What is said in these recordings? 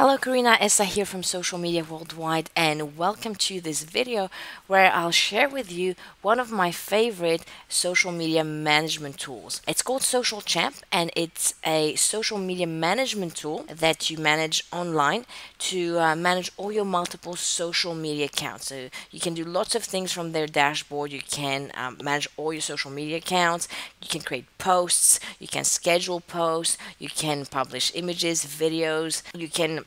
Hello Karina Essa here from Social Media Worldwide and welcome to this video where I'll share with you one of my favorite social media management tools. It's called Social Champ and it's a social media management tool that you manage online to uh, manage all your multiple social media accounts. So you can do lots of things from their dashboard. You can um, manage all your social media accounts. You can create posts. You can schedule posts. You can publish images, videos. You can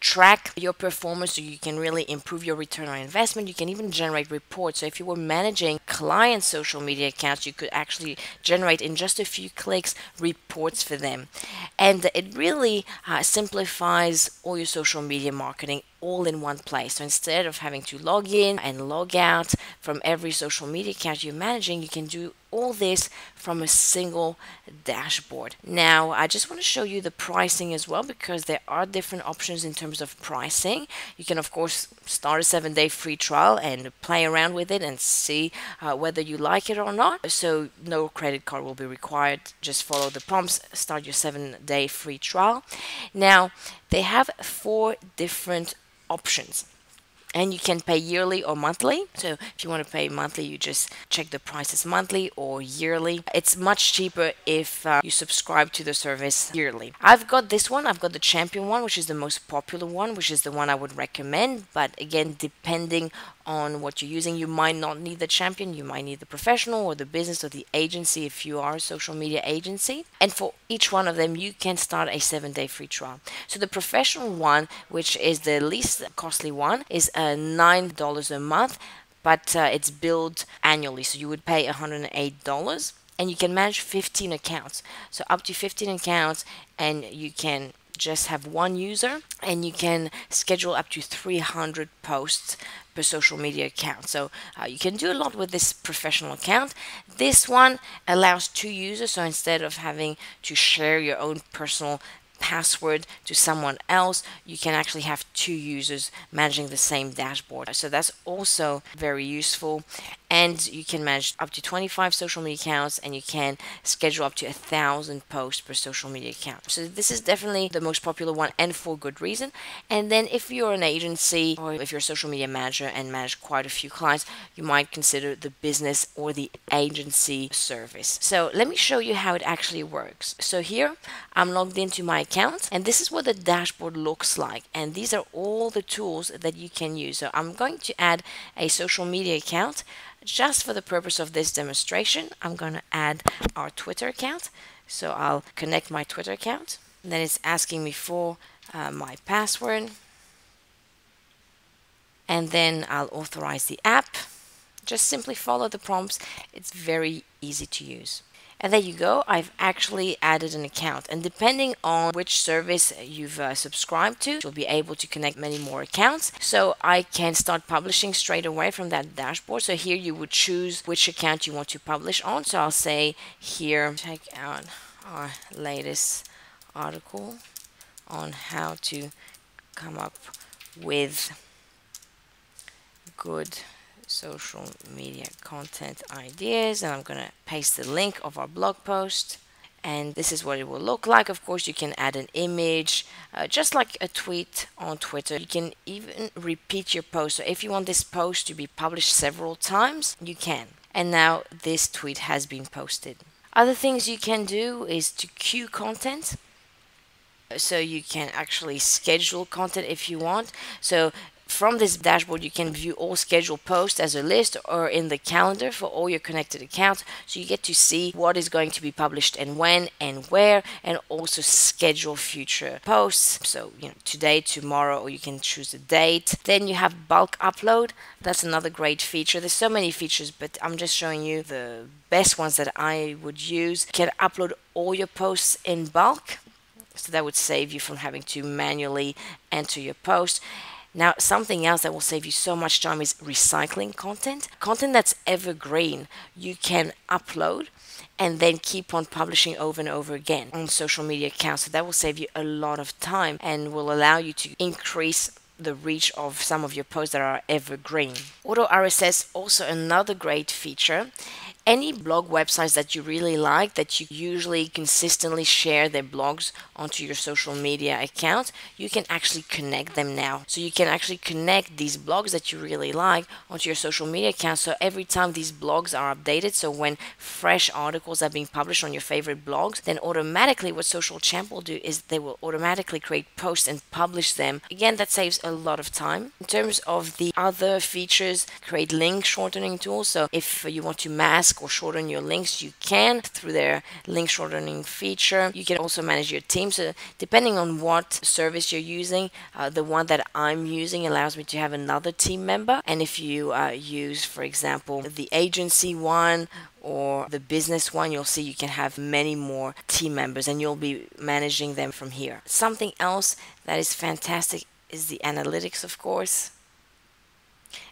track your performance so you can really improve your return on investment. You can even generate reports. So if you were managing client social media accounts, you could actually generate in just a few clicks reports for them. And it really uh, simplifies all your social media marketing all in one place. So instead of having to log in and log out from every social media account you're managing, you can do all this from a single dashboard. Now, I just want to show you the pricing as well because there are different options in terms of pricing. You can, of course, start a seven day free trial and play around with it and see uh, whether you like it or not. So, no credit card will be required. Just follow the prompts, start your seven day free trial. Now, they have four different options and you can pay yearly or monthly. So if you want to pay monthly, you just check the prices monthly or yearly. It's much cheaper if uh, you subscribe to the service yearly. I've got this one. I've got the champion one, which is the most popular one, which is the one I would recommend. But again, depending on what you're using, you might not need the champion. You might need the professional or the business or the agency if you are a social media agency. And for each one of them, you can start a seven day free trial. So the professional one, which is the least costly one, is uh, $9 a month, but uh, it's billed annually. So you would pay $108 and you can manage 15 accounts. So up to 15 accounts and you can just have one user and you can schedule up to 300 posts per social media account. So uh, you can do a lot with this professional account. This one allows two users, so instead of having to share your own personal password to someone else, you can actually have two users managing the same dashboard. So that's also very useful. And you can manage up to 25 social media accounts and you can schedule up to a thousand posts per social media account. So this is definitely the most popular one and for good reason. And then if you're an agency or if you're a social media manager and manage quite a few clients, you might consider the business or the agency service. So let me show you how it actually works. So here I'm logged into my account and this is what the dashboard looks like and these are all the tools that you can use. So I'm going to add a social media account just for the purpose of this demonstration. I'm going to add our Twitter account. So I'll connect my Twitter account. And then it's asking me for uh, my password. And then I'll authorize the app. Just simply follow the prompts. It's very easy to use and there you go, I've actually added an account. And depending on which service you've uh, subscribed to, you'll be able to connect many more accounts. So I can start publishing straight away from that dashboard. So here you would choose which account you want to publish on. So I'll say here, check out our latest article on how to come up with good social media content ideas and I'm gonna paste the link of our blog post. And this is what it will look like. Of course you can add an image uh, just like a tweet on Twitter. You can even repeat your post. So if you want this post to be published several times you can. And now this tweet has been posted. Other things you can do is to queue content. So you can actually schedule content if you want. So from this dashboard, you can view all scheduled posts as a list or in the calendar for all your connected accounts. So you get to see what is going to be published and when and where, and also schedule future posts. So, you know, today, tomorrow, or you can choose a date. Then you have bulk upload. That's another great feature. There's so many features, but I'm just showing you the best ones that I would use. You can upload all your posts in bulk. So that would save you from having to manually enter your post. Now, something else that will save you so much time is recycling content. Content that's evergreen, you can upload and then keep on publishing over and over again on social media accounts. So that will save you a lot of time and will allow you to increase the reach of some of your posts that are evergreen. Auto RSS also another great feature any blog websites that you really like that you usually consistently share their blogs onto your social media account, you can actually connect them now. So you can actually connect these blogs that you really like onto your social media account. So every time these blogs are updated, so when fresh articles are being published on your favorite blogs, then automatically what Social Champ will do is they will automatically create posts and publish them. Again, that saves a lot of time. In terms of the other features, create link shortening tools. So if you want to or shorten your links, you can through their link shortening feature. You can also manage your team. So depending on what service you're using, uh, the one that I'm using allows me to have another team member. And if you uh, use, for example, the agency one or the business one, you'll see you can have many more team members and you'll be managing them from here. Something else that is fantastic is the analytics, of course,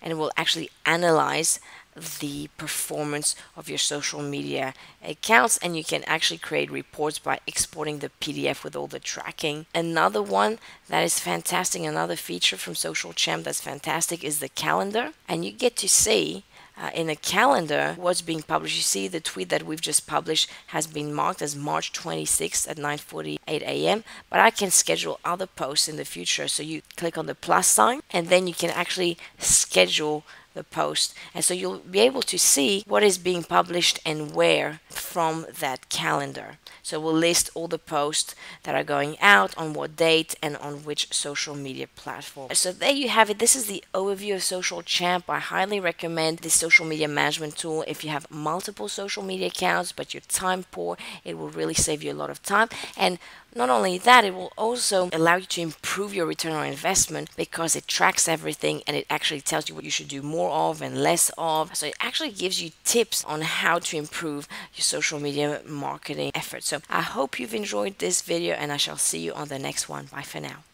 and it will actually analyze the performance of your social media accounts and you can actually create reports by exporting the PDF with all the tracking. Another one that is fantastic, another feature from Social Champ that's fantastic is the calendar and you get to see uh, in a calendar what's being published. You see the tweet that we've just published has been marked as March 26th at 9:48 a.m. But I can schedule other posts in the future. So you click on the plus sign and then you can actually schedule the post. And so you'll be able to see what is being published and where from that calendar. So we'll list all the posts that are going out on what date and on which social media platform. So there you have it. This is the overview of Social Champ. I highly recommend this social media management tool if you have multiple social media accounts but you're time poor. It will really save you a lot of time. And not only that, it will also allow you to improve your return on investment because it tracks everything and it actually tells you what you should do more of and less of. So it actually gives you tips on how to improve your social media marketing efforts. So I hope you've enjoyed this video and I shall see you on the next one. Bye for now.